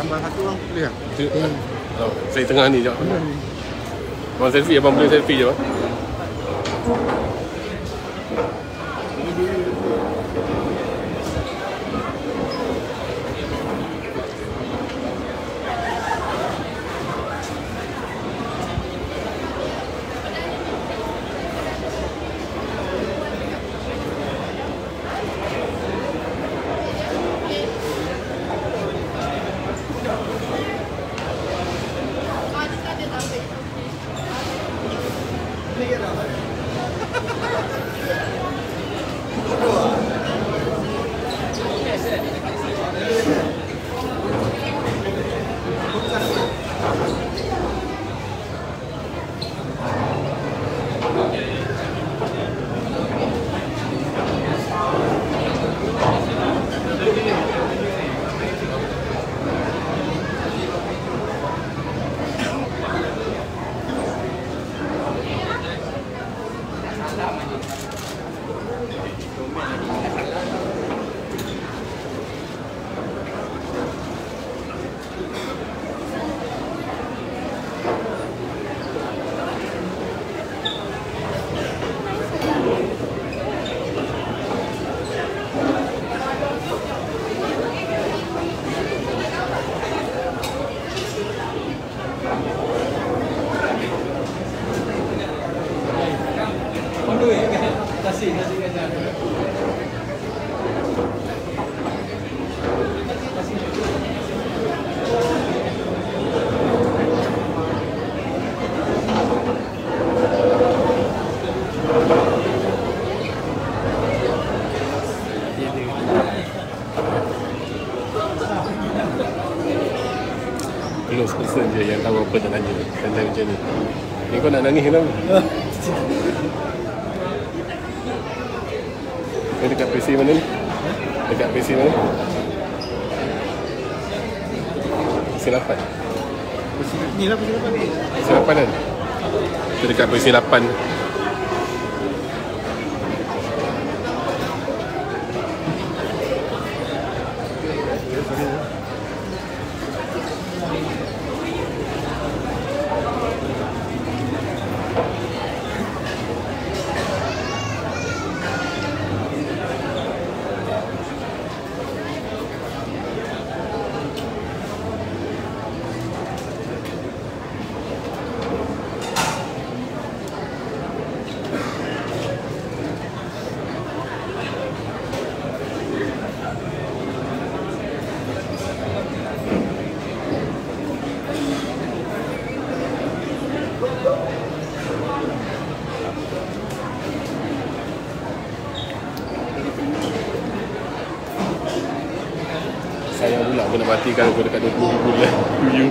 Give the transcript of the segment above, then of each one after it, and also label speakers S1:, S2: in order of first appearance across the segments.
S1: gambar satu bang, boleh tak?
S2: Hmm. Oh, saya tengah ni jap. Abang selfie, abang boleh selfie je bang. 面的里面。Close person je yang tahu apa nak tanya Tanya macam ni Ni kau nak nangis kenapa? Ni dekat PC mana ni? Dekat PC mana? PC 8
S1: Ni lah pasal apa ni?
S2: PC 8 kan? Dekat PC 8 Sayang pula aku nak matikan aku dekat 20 ribu lah You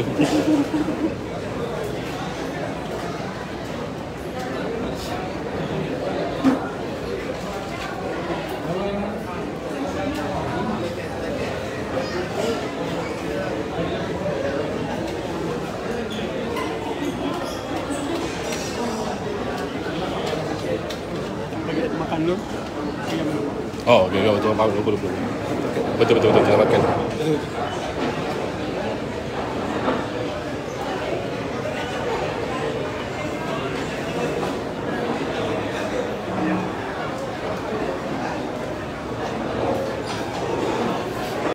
S1: Makan dulu.
S2: النور آه جاوبت بابا بابا بابا بابا بابا بابا بابا